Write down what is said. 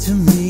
to me